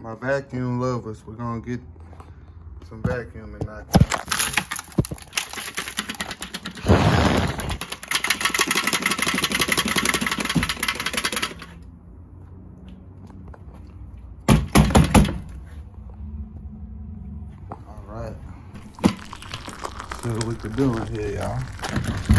my vacuum lovers. We're gonna get some vacuum and knock out. All right. See what we can do in here, y'all.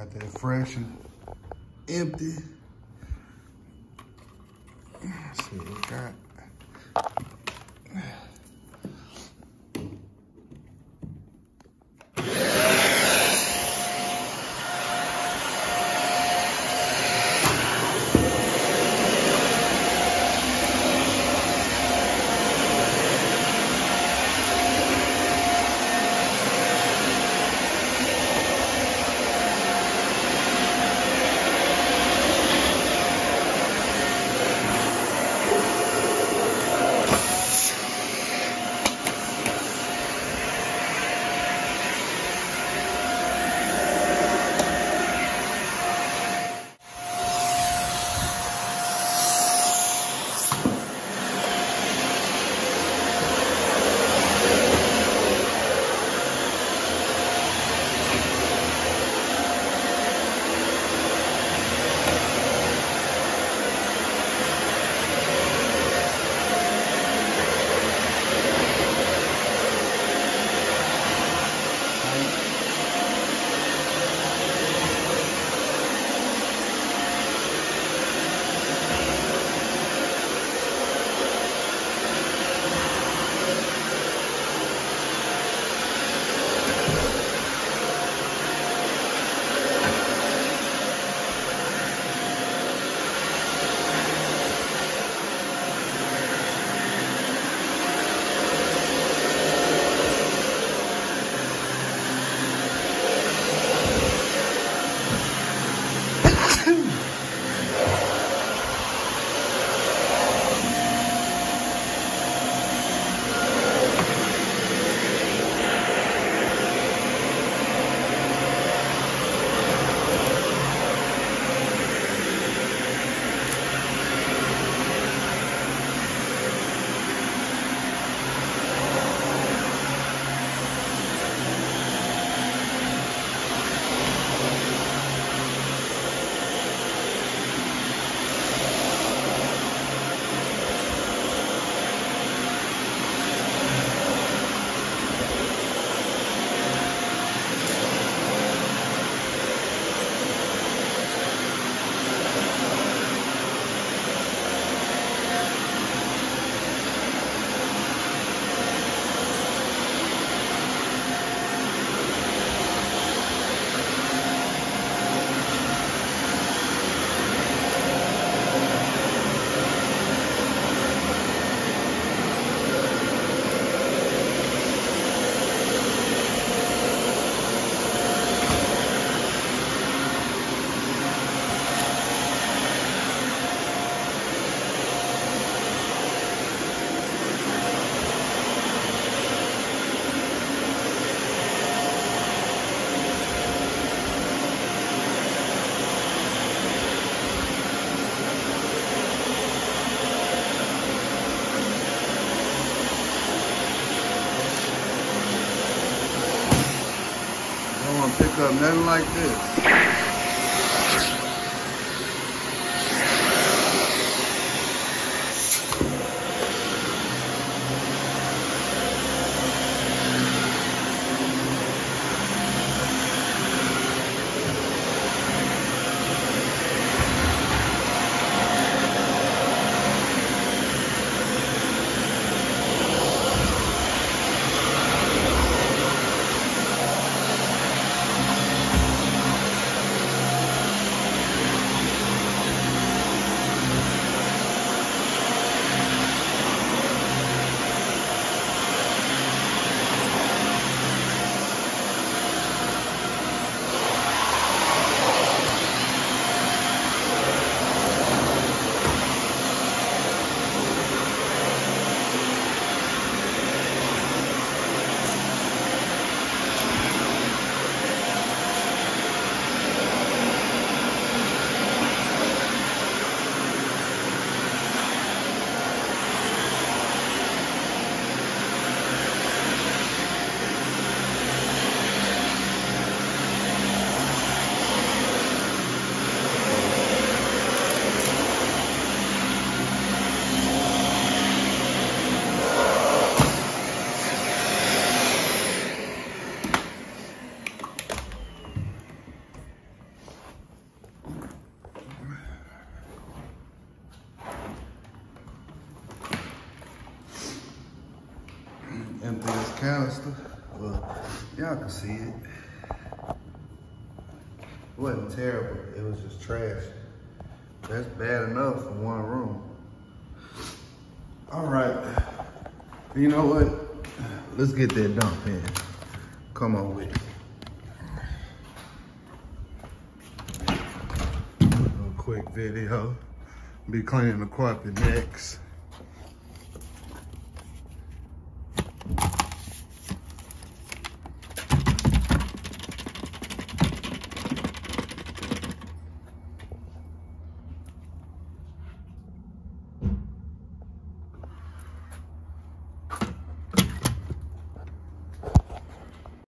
Got that fresh and empty. Let's see what we got. To pick up nothing like this. Canister. Well, y'all can see it. It wasn't terrible. It was just trash. That's bad enough for one room. All right. You know what? Let's get that dump in. Come on with it. Quick video. Be cleaning the carpet next.